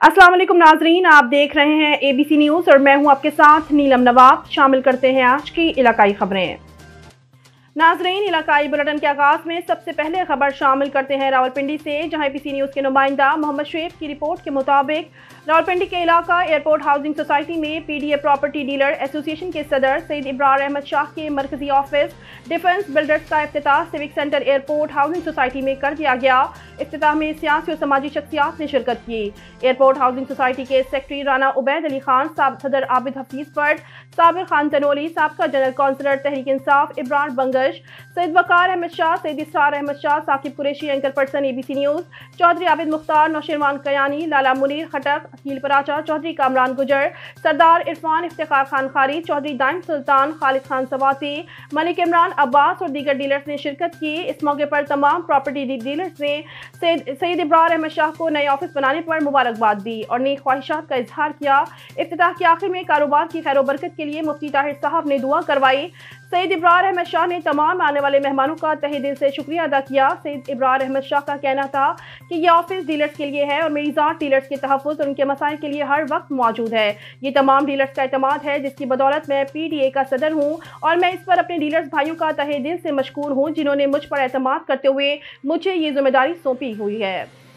अस्सलाम वालेकुम नाजरीन, आप देख रहे हैं एबीसी न्यूज़ और मैं हूँ आपके साथ नीलम नवाब। शामिल करते हैं आज की इलाकाई खबरें। नाजरीन, इलाकाई बुलेटिन के आगाज़ में सबसे पहले खबर शामिल करते हैं रावलपिंडी से, जहाँ एबीसी न्यूज़ के नुमाइंदा मोहम्मद शेख की रिपोर्ट के मुताबिक रावलपिंडी के इलाका एयरपोर्ट हाउसिंग सोसाइटी में पीडीए प्रॉपर्टी डीलर एसोसिएशन के सदर सईद इब्रार अहमद शाह के मरकजी ऑफ़िस डिफेंस बिल्डर्स का अफ्ताह civic centre airport housing society में कर दिया गया। अफ्ताह में सियासी और समाजी शख्सियात ने शिरकत की। एयरपोर्ट हाउसिंग सोसाइटी के सेक्रेटरी राना उबैद अली खान सदर आबिद हफीज फर्ड साबिर खान तनोली, सबका general councillor Tehreek Insaf Ibrar Bangash Saeed Waqar Ahmed Shah, Saeed Israr Ahmed Shah, Saqib Qureshi, anchor person A B C news Chaudhry Abid Mukhtar Nausherwan Kayani, Lala Munir, Khattak, Aqeel Paracha, Chaudhry Kamran Gujjar, Sardar Irfan इफ्तार खान खारी, चौधरी दाइन सुल्तान खालिद खान सवाती मलिक इमरान अब्बास और दीगर dealers ने शिरकत की। इस मौके पर तमाम प्रॉपर्टी डीलर्स ने सईद इब्रार अहमद शाह को नए ऑफ़िस बनाने पर मुबारकबाद दी और नई ख्वाहिशात का इजहार किया। इफ्ताह के आखिर में कारोबार की खैर बरकत के लिए मुफ्ती ताहिर साहब ने दुआ करवाई। सईद इब्रार अहमद शाह ने तमाम आने वाले मेहमानों का तहे दिल से शुक्रिया अदा किया। सईद इब्रार अहमद शाह का कहना था कि यह ऑफ़िस डीलर्स के लिए है और मेरी ज़ात डीलर्स के तहफ़ और उनके मसाइल के लिए हर वक्त मौजूद है। ये तमाम डीलर्स का अतमाद है, जिसकी बदौलत मैं पी डी ए का सदर हूँ और मैं इस पर अपने डीलर्स भाइयों का तहे दिल से मशहूर हूँ, जिन्होंने मुझ पर अतमाद करते हुए मुझे ये ज़िम्मेदारी सौंपी हुई है।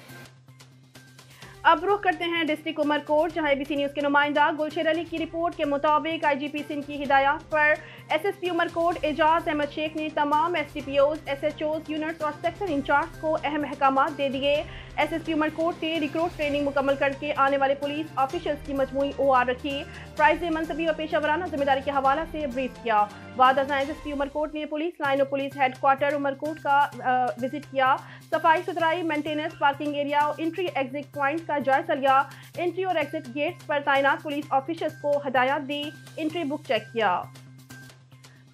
अब रुख करते हैं डिस्ट्रिक्ट उमरकोट, जहाँ एबीसी न्यूज़ के नुमाइंदा गुलशेर अली की रिपोर्ट के मुताबिक आईजीपी सिंह की हिदायत पर एसएसपी उमरकोट, एजाज अहमद शेख ने तमाम एसडीपीओज एसएचओज यूनिट्स और सेक्टर इंचार्ज को अहम अहकाम दे दिए। एसएसपी उमरकोट ने रिक्रूट ट्रेनिंग मुकम्मल करके आने वाले पुलिस ऑफिशल्स की मजमू ओ आर रखी प्राइज मनसबी और पेशा वराना ज़िम्मेदारी के हवाला से ब्रीफ किया। बाद एस एस पी उमरकोट ने पुलिस लाइन और पुलिस हेडक्वार्टर उमरकोट का विज़िट किया। सफ़ाई सुथराई मेंटेनेंस पार्किंग एरिया और इंट्री एग्जिट पॉइंट का जायजा लिया। एंट्री और एग्जिट गेट्स पर तैनात पुलिस ऑफिसर्स को हदायत दी। एंट्री बुक चेक किया।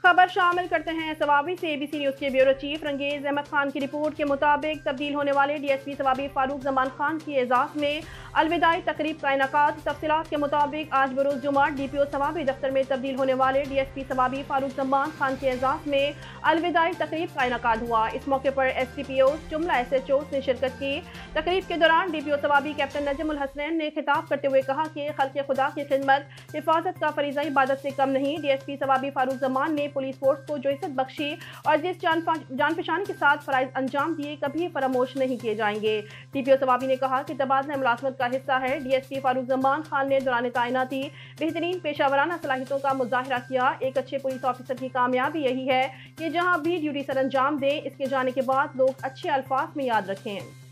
खबर शामिल करते हैं। सवाबी से एबीसी न्यूज़ के ब्यूरो चीफ रंगेज अहमद खान की रिपोर्ट के मुताबिक तब्दील होने वाले डीएसपी सवाबी फारूक जमान खान की एजाज में अलविदाई तकरीब का इनका तफसीत के मुताबिक आज बरोज जुमा डी पी ओ सवाबी दफ्तर में तब्दील होने वाले D S P Swabi Farooq Zaman Khan के एजाज में अलविदाई तकरीब का इनका हुआ। इस मौके पर एस टी पी ओ जुमला एस एच ओ ने शिरकत की। तकरीब के दौरान D P O Swabi captain Najmul Hasnain ने खिताब करते हुए कहा कि खल खुदा की खिदमत, हिफाजत का फरीजा इबादत से कम नहीं। D S P Swabi Farooq Zaman ने पुलिस फोर्स को जो इज़्ज़त बख्शी और जिस जान जान पहचान के साथ फ़राइज अंजाम दिए, कभी फरामोश नहीं किए जाएँगे। टी पी ओ सवाबी ने कहा कि तबादला मुलाजमत का हिस्सा है। D S P Farooq Zaman Khan ने दौरान तैनाती बेहतरीन पेशा वराना सलाहितों का मुजाहरा किया। एक अच्छे पुलिस ऑफिसर की कामयाबी यही है कि जहाँ भी ड्यूटी सर अंजाम दें, इसके जाने के बाद लोग अच्छे अल्फाज में याद रखें।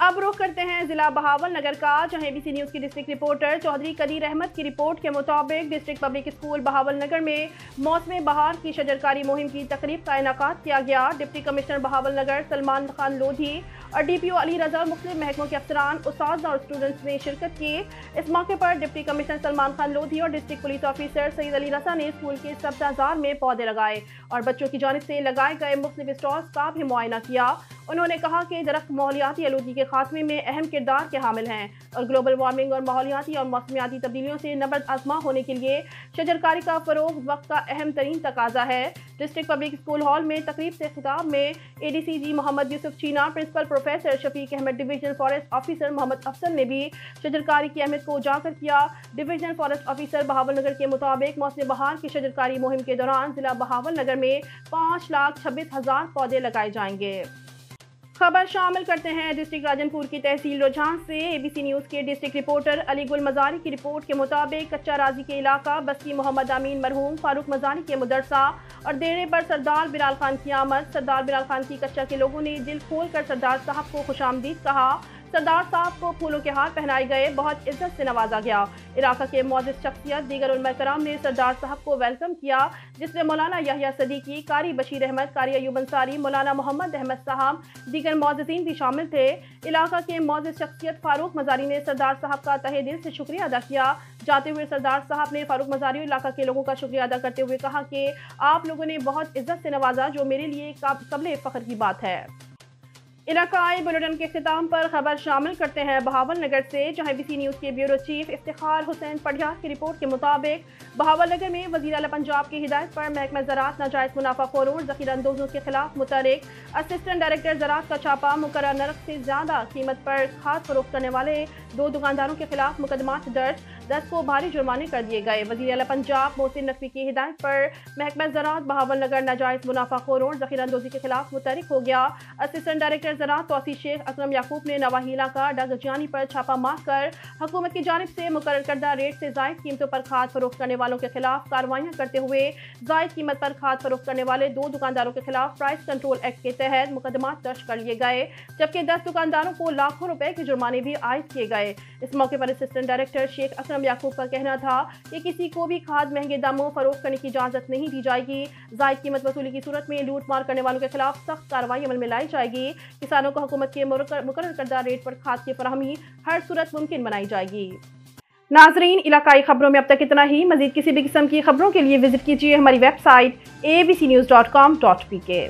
अब रुख करते हैं जिला बहावल नगर का, जहाँ एबीसी न्यूज़ की डिस्ट्रिक्ट रिपोर्टर चौधरी कदीर अहमद की रिपोर्ट के मुताबिक district public school Bahawalnagar में मौसम बहार की शजरकारी मुहिम की तकरीब का इनका किया गया। Deputy commissioner Bahawalnagar Salman Khan Lodhi और D P O Ali Raza मुख्तु महकमों के अफसरान उसाद और स्टूडेंट्स ने शिरकत की। इस मौके पर डिप्टी कमिश्नर सलमान खान लोधी और district police officer Syed Ali Raza ने स्कूल के सब्जाजार में पौधे लगाए और बच्चों की जानब से लगाए गए मुख्तलिफ़ स्टॉल्स का भी मुआयना किया। उन्होंने कहा कि दरख्त माहौलियाती आलूगी के खात्मे में अहम किरदार के हामिल हैं और ग्लोबल वार्मिंग और माहौलियाती और मौसमियाती तब्दीलियों से नबरद आजमा होने के लिए शजरकारी का फ़रोग वक्त का अहम तरीन तकाजा है। डिस्ट्रिक्ट पब्लिक स्कूल हॉल में तकरीब से खिताब में A D C G Mohammad Yusuf Cheena principal professor Shafiq Ahmed divisional forest officer Mohammad Afzal ने भी शजरकारी की अहमियत को उजागर किया। Divisional forest officer Bahawalnagar के मुताबिक मौसम बहार की शजरकारी मुहिम के दौरान जिला बहावल नगर में पाँच लाख छब्बीस हज़ार पौधे लगाए जाएँगे। खबर शामिल करते हैं डिस्ट्रिक्ट राजनपुर की तहसील रुझान से। एबीसी न्यूज़ के डिस्ट्रिक्ट रिपोर्टर अली गुल मजारी की रिपोर्ट के मुताबिक कच्चा राज़ी के इलाका, बस्ती मोहम्मद अमीन मरहूम, फारूक मजारी के मदरसा और देरे पर सरदार बिलाल खान की आमद। सरदार बिलाल खान की कच्चा के लोगों ने दिल खोल कर सरदार साहब को खुश आमदीद कहा। सरदार साहब को फूलों के हार पहनाए गए। बहुत इज़्ज़त से नवाजा गया। इलाका के मौजूद शख्सियत दीगर कराम ने सरदार साहब को वेलकम किया जिसमें मौलाना यहिया सदीकी, कारी बशीर अहमद, कारी अयूब अंसारी, मौलाना मोहम्मद अहमद साहब, दीगर मोजीन भी शामिल थे। इलाका के मौजूद शख्सियत फारूक मजारी ने सरदार साहब का तहे दिल से शुक्रिया अदा किया। जाते हुए सरदार साहब ने फारूक मजारी इलाका के लोगों का शुक्रिया अदा करते हुए कहा कि आप लोगों ने बहुत इज़्ज़त से नवाजा, जो मेरे लिए कबले फ़ख्र की बात है। इलाकाई बुलेटिन के अख्ताम पर खबर शामिल करते हैं बहावल नगर से, जहाँ बी सी न्यूज़ के ब्यूरो चीफ इफ्तार हुसैन पढ़िया की रिपोर्ट के मुताबिक बहावल नगर में वजी अला पंजाब की हिदायत पर महकमा ज़रात नाजायज़ मुनाफा खोरों जखीर अंदोजों के खिलाफ मुतरक असिस्टेंट डायरेक्टर ज़रात का छापा मुकर नरक से ज़्यादा कीमत पर खाद फरोख्त करने वाले दो दुकानदारों के खिलाफ मुकदमा दर्ज दस को भारी जुर्माने कर दिए गए। वजी अला पंजाब मोहसिन नकवी की हिदायत पर महकमा ज़रात बहावल नगर नाजायज़ मुनाफा खोरों जखीर अंदोजी के खिलाफ मुतरक हो गया। असिस्टेंट डायरेक्टर ज़रात तोसी शेख अकरम याकूब ने नवाहीला का डगजानी पर छापा मार कर हुकूमत की जानब से मुकर करदा रेट से जायद कीमतों पर खाद फरोख्त करने वालों के खिलाफ कार्रवाइयाँ करते हुए जायद कीमत पर खाद फरोख्त करने वाले दो दुकानदारों के खिलाफ प्राइस कंट्रोल एक्ट के तहत मुकदमा दर्ज कर लिए गए, जबकि दस दुकानदारों को लाखों रुपए के जुर्माने भी आयद किए गए। इस मौके पर असिस्टेंट डायरेक्टर शेख अकरम याकूब का कहना था कि किसी को भी खाद, महँगे दामों, फरोख्त करने की इजाज़त नहीं दी जाएगी। जायद कीमत वसूली की सूरत में लूट मार करने वालों के खिलाफ सख्त कार्रवाई अमल में लाई जाएगी। किसानों को हुकूमत के मुकर करदा रेट पर खाद की फरहमी हर सूरत मुमकिन बनाई जाएगी। नाजरीन, इलाकाई खबरों में अब तक इतना ही। मजीद किसी भी किस्म की खबरों के लिए विज़िट कीजिए हमारी website A B C news dot com dot P K